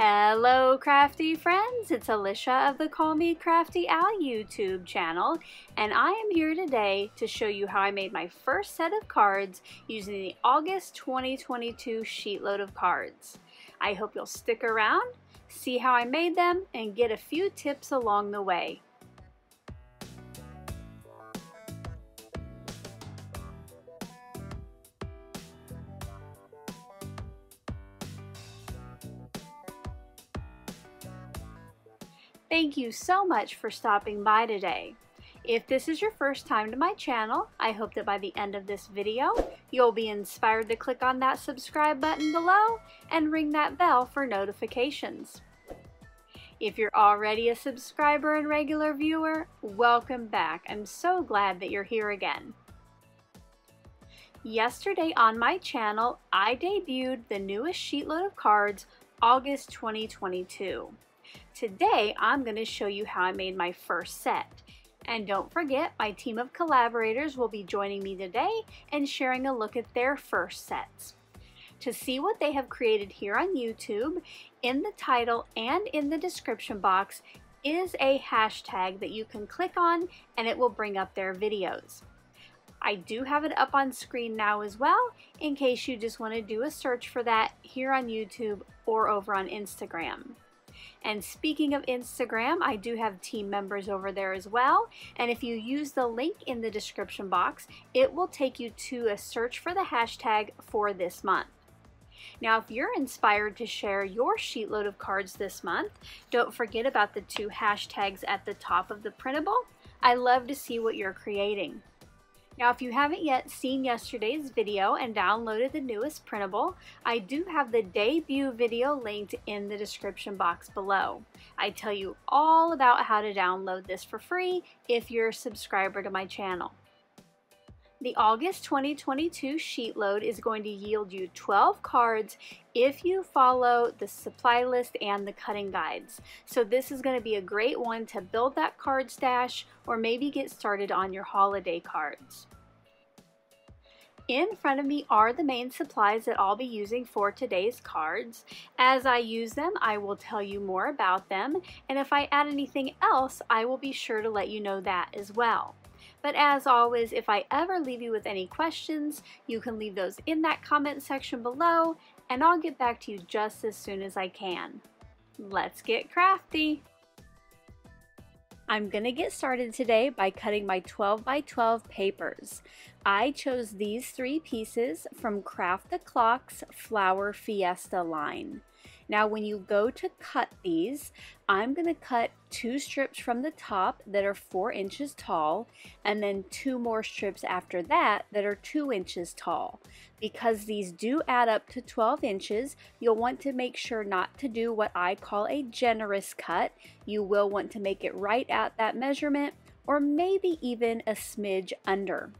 Hello crafty friends, it's Alicia of the Call Me Crafty Al YouTube channel and I am here today to show you how I made my first set of cards using the August 2022 sheetload of cards. I hope you'll stick around, see how I made them, and get a few tips along the way. Thank you so much for stopping by today. If this is your first time to my channel, I hope that by the end of this video, you'll be inspired to click on that subscribe button below and ring that bell for notifications. If you're already a subscriber and regular viewer, welcome back. I'm so glad that you're here again. Yesterday on my channel, I debuted the newest sheetload of cards, August 2022. Today, I'm going to show you how I made my first set. And don't forget, my team of collaborators will be joining me today and sharing a look at their first sets. To see what they have created here on YouTube, in the title and in the description box is a hashtag that you can click on and it will bring up their videos. I do have it up on screen now as well in case you just want to do a search for that here on YouTube or over on Instagram. And speaking of Instagram, I do have team members over there as well. And if you use the link in the description box, it will take you to a search for the hashtag for this month. Now, if you're inspired to share your sheetload of cards this month, don't forget about the two hashtags at the top of the printable. I love to see what you're creating. Now if you haven't yet seen yesterday's video and downloaded the newest printable, I do have the debut video linked in the description box below. I tell you all about how to download this for free if you're a subscriber to my channel. The August 2022 sheet load is going to yield you 12 cards if you follow the supply list and the cutting guides. So this is going to be a great one to build that card stash or maybe get started on your holiday cards. In front of me are the main supplies that I'll be using for today's cards. As I use them, I will tell you more about them, and if I add anything else, I will be sure to let you know that as well. But as always, if I ever leave you with any questions, you can leave those in that comment section below, and I'll get back to you just as soon as I can. Let's get crafty! I'm to get started today by cutting my 12 by 12 papers. I chose these three pieces from Craft the Clock's Flower Fiesta line. Now when you go to cut these, I'm to cut two strips from the top that are four inches tall and then two more strips after that that are two inches tall. Because these do add up to 12 inches, you'll want to make sure not to do what I call a generous cut. You will want to make it right at that measurement or maybe even a smidge under.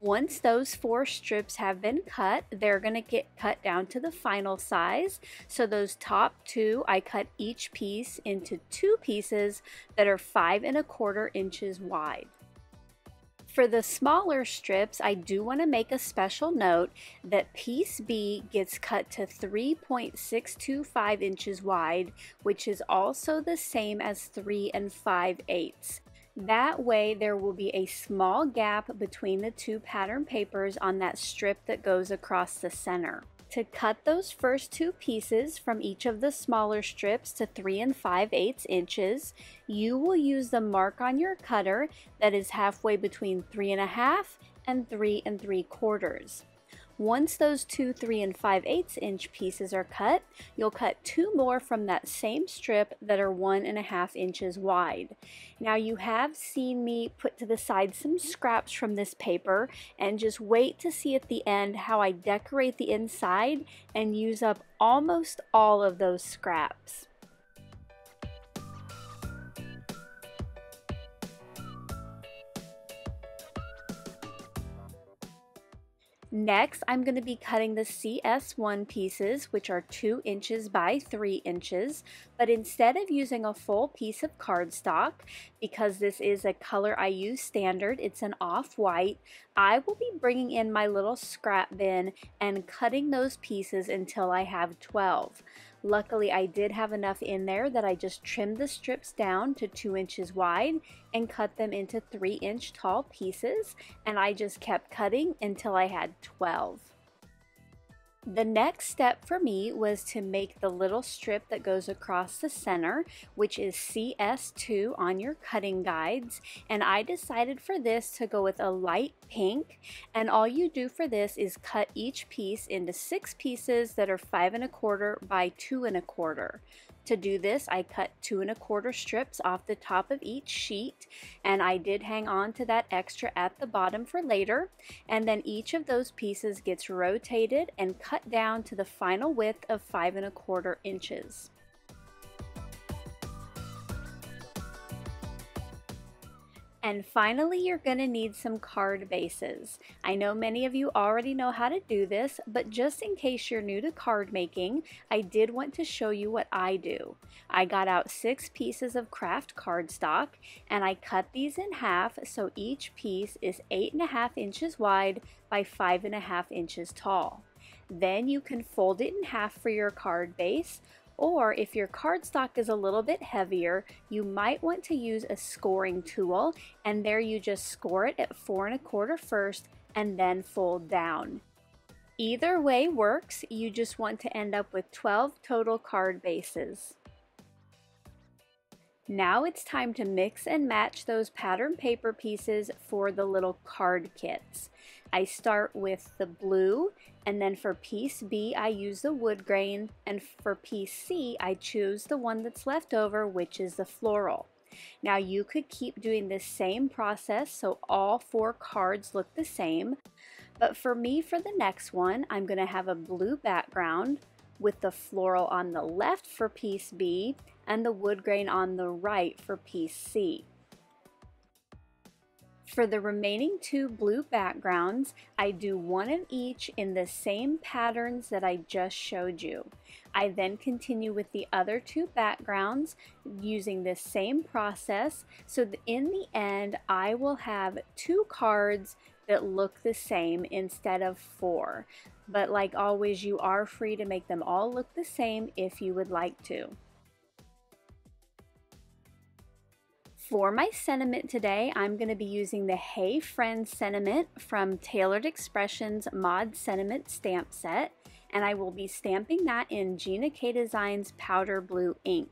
Once those four strips have been cut, they're going to get cut down to the final size. So those top two, I cut each piece into two pieces that are five and a quarter inches wide. For the smaller strips, I do want to make a special note that piece B gets cut to 3.625 inches wide, which is also the same as 3 and 5 eighths. That way there will be a small gap between the two pattern papers on that strip that goes across the center. To cut those first two pieces from each of the smaller strips to 3 and 5 eighths inches, you will use the mark on your cutter that is halfway between 3.5 and 3 and 3 quarters. Once those two 3 and 5 eighths inch pieces are cut, you'll cut two more from that same strip that are one and a half inches wide. Now you have seen me put to the side some scraps from this paper and just wait to see at the end how I decorate the inside and use up almost all of those scraps. Next, I'm going to be cutting the CS1 pieces, which are 2 inches by 3 inches, but instead of using a full piece of cardstock, because this is a color I use standard, it's an off-white, I will be bringing in my little scrap bin and cutting those pieces until I have 12. Luckily, I did have enough in there that I just trimmed the strips down to two inches wide and cut them into three inch tall pieces. And I just kept cutting until I had 12. The next step for me was to make the little strip that goes across the center, which is CS2 on your cutting guides. And I decided for this to go with a light pink. And all you do for this is cut each piece into six pieces that are five and a quarter by two and a quarter. To do this, I cut two and a quarter strips off the top of each sheet, and I did hang on to that extra at the bottom for later. And then each of those pieces gets rotated and cut down to the final width of five and a quarter inches. And finally, you're going to need some card bases. I know many of you already know how to do this, but just in case you're new to card making, I did want to show you what I do. I got out six pieces of kraft cardstock and I cut these in half so each piece is eight and a half inches wide by five and a half inches tall. Then you can fold it in half for your card base or if your cardstock is a little bit heavier, you might want to use a scoring tool and there you just score it at four and a quarter first and then fold down. Either way works, you just want to end up with 12 total card bases. Now it's time to mix and match those pattern paper pieces for the little card kits. I start with the blue and then for piece B I use the wood grain and for piece C I choose the one that's left over which is the floral. Now you could keep doing the same process so all four cards look the same but for me for the next one I'm going to have a blue background with the floral on the left for piece B and the wood grain on the right for piece C. For the remaining two blue backgrounds, I do one of each in the same patterns that I just showed you. I then continue with the other two backgrounds using this same process so in the end I will have two cards that look the same instead of four. But like always, you are free to make them all look the same if you would like to. For my sentiment today, I'm going to be using the Hey Friend sentiment from Taylored Expressions Mod Sentiment Stamp Set, and I will be stamping that in Gina K Designs Powder Blue ink.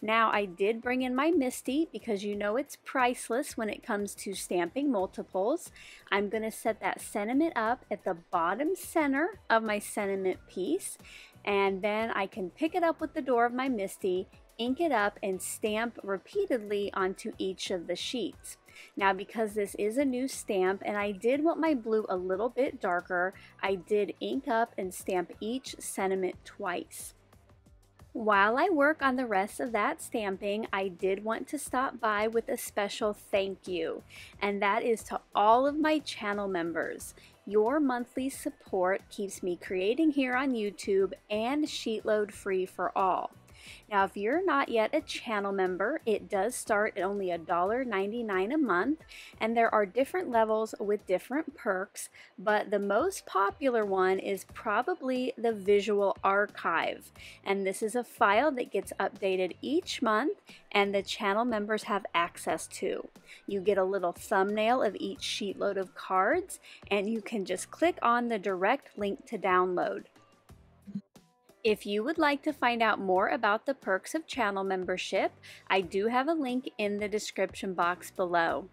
Now I did bring in my MISTI because you know it's priceless when it comes to stamping multiples. I'm going to set that sentiment up at the bottom center of my sentiment piece and then I can pick it up with the door of my MISTI, ink it up and stamp repeatedly onto each of the sheets. Now because this is a new stamp and I did want my blue a little bit darker, I did ink up and stamp each sentiment twice. While I work on the rest of that stamping, I did want to stop by with a special thank you, and that is to all of my channel members. Your monthly support keeps me creating here on YouTube and Sheetload free for all. Now, if you're not yet a channel member, it does start at only $1.99 a month, and there are different levels with different perks, but the most popular one is probably the Visual Archive. And this is a file that gets updated each month, and the channel members have access to. You get a little thumbnail of each sheetload of cards, and you can just click on the direct link to download. If you would like to find out more about the perks of channel membership, I do have a link in the description box below.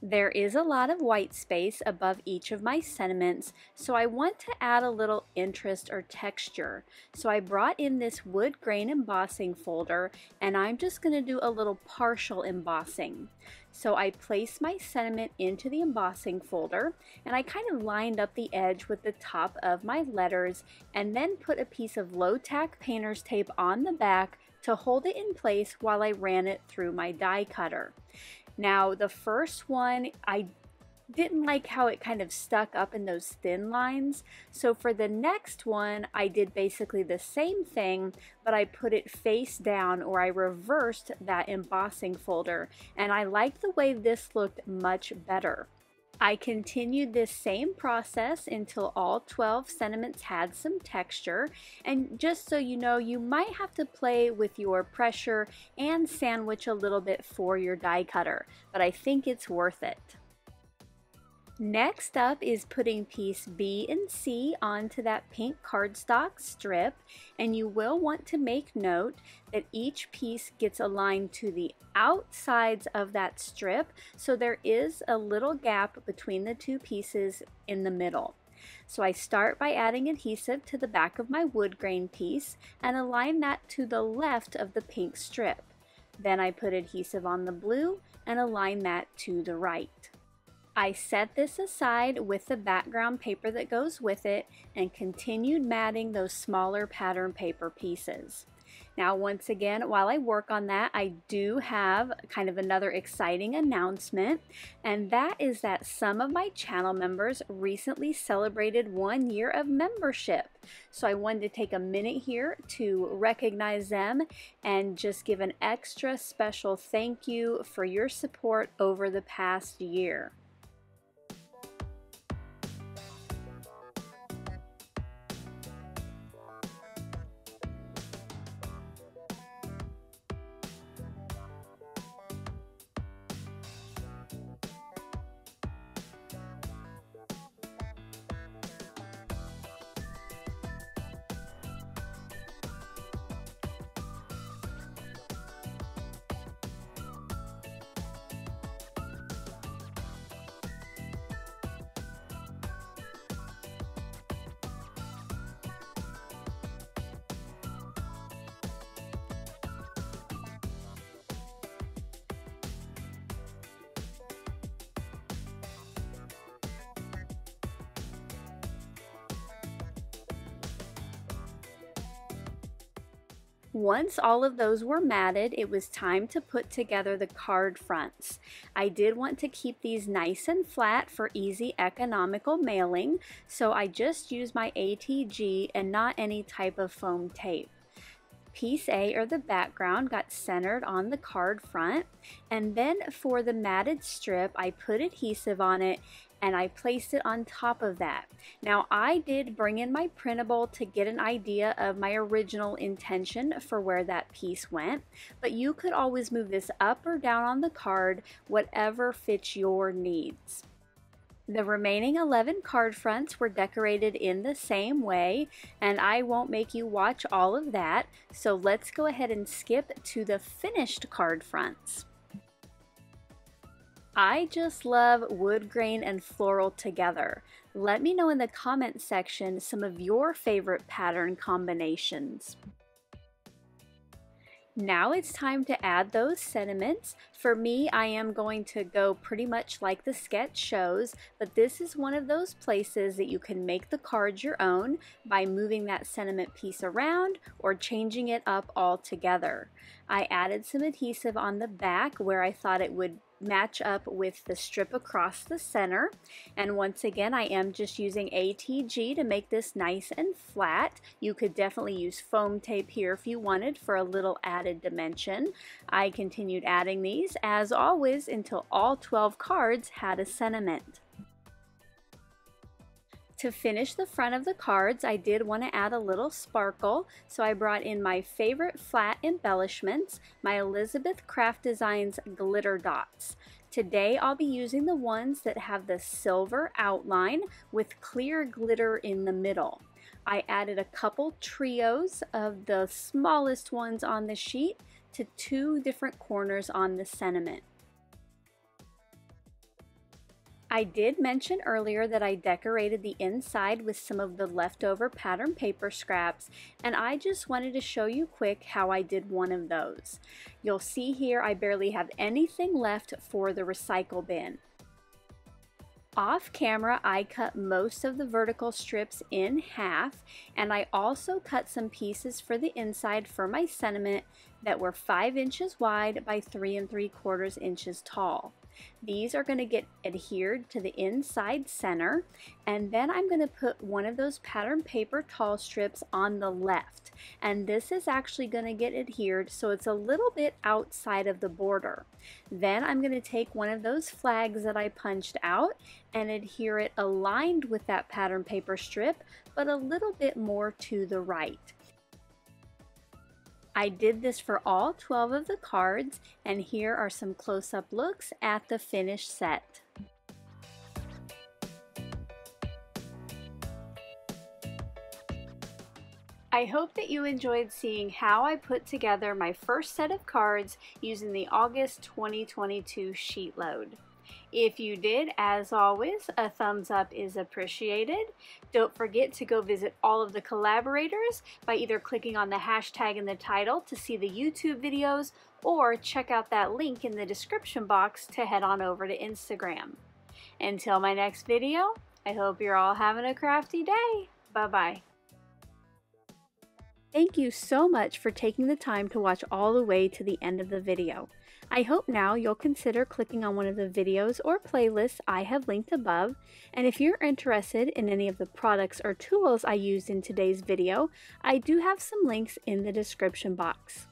There is a lot of white space above each of my sentiments, so I want to add a little interest or texture. So I brought in this wood grain embossing folder, and I'm just going to do a little partial embossing. So I placed my sentiment into the embossing folder, and I kind of lined up the edge with the top of my letters, and then put a piece of low-tack painter's tape on the back to hold it in place while I ran it through my die cutter. Now, the first one, I didn't like how it kind of stuck up in those thin lines. So for the next one, I did basically the same thing, but I put it face down or I reversed that embossing folder. And I liked the way this looked much better. I continued this same process until all 12 sentiments had some texture and just so you know you might have to play with your pressure and sandwich a little bit for your die cutter but I think it's worth it. Next up is putting piece B and C onto that pink cardstock strip and you will want to make note that each piece gets aligned to the outsides of that strip so there is a little gap between the two pieces in the middle. So I start by adding adhesive to the back of my wood grain piece and align that to the left of the pink strip. Then I put adhesive on the blue and align that to the right. I set this aside with the background paper that goes with it and continued matting those smaller pattern paper pieces. Now once again while I work on that I do have kind of another exciting announcement and that is that some of my channel members recently celebrated one year of membership. So I wanted to take a minute here to recognize them and just give an extra special thank you for your support over the past year. Once all of those were matted, it was time to put together the card fronts. I did want to keep these nice and flat for easy economical mailing, so I just used my ATG and not any type of foam tape. Piece A or the background got centered on the card front and then for the matted strip I put adhesive on it and I placed it on top of that. Now I did bring in my printable to get an idea of my original intention for where that piece went, but you could always move this up or down on the card, whatever fits your needs. The remaining 11 card fronts were decorated in the same way, and I won't make you watch all of that, so let's go ahead and skip to the finished card fronts. I just love wood grain and floral together. Let me know in the comment section some of your favorite pattern combinations. Now it's time to add those sentiments. For me, I am going to go pretty much like the sketch shows, but this is one of those places that you can make the card your own by moving that sentiment piece around or changing it up altogether. I added some adhesive on the back where I thought it would match up with the strip across the center. And once again, I am just using ATG to make this nice and flat. You could definitely use foam tape here if you wanted for a little added dimension. I continued adding these as always until all 12 cards had a sentiment. To finish the front of the cards, I did want to add a little sparkle, so I brought in my favorite flat embellishments, my Elizabeth Craft Designs glitter dots. Today I'll be using the ones that have the silver outline with clear glitter in the middle. I added a couple trios of the smallest ones on the sheet to two different corners on the sentiment. I did mention earlier that I decorated the inside with some of the leftover pattern paper scraps and I just wanted to show you quick how I did one of those. You'll see here I barely have anything left for the recycle bin. Off camera, I cut most of the vertical strips in half and I also cut some pieces for the inside for my sentiment that were 5 inches wide by 3 and 3 quarters inches tall. These are going to get adhered to the inside center and then I'm going to put one of those pattern paper tall strips on the left and this is actually going to get adhered so it's a little bit outside of the border. Then I'm going to take one of those flags that I punched out and adhere it aligned with that pattern paper strip but a little bit more to the right. I did this for all 12 of the cards and here are some close-up looks at the finished set. I hope that you enjoyed seeing how I put together my first set of cards using the August 2022 sheet load. If you did, as always, a thumbs up is appreciated. Don't forget to go visit all of the collaborators by either clicking on the hashtag in the title to see the YouTube videos or check out that link in the description box to head on over to Instagram. Until my next video, I hope you're all having a crafty day. Bye-bye. Thank you so much for taking the time to watch all the way to the end of the video. I hope now you'll consider clicking on one of the videos or playlists I have linked above, and if you're interested in any of the products or tools I used in today's video, I do have some links in the description box.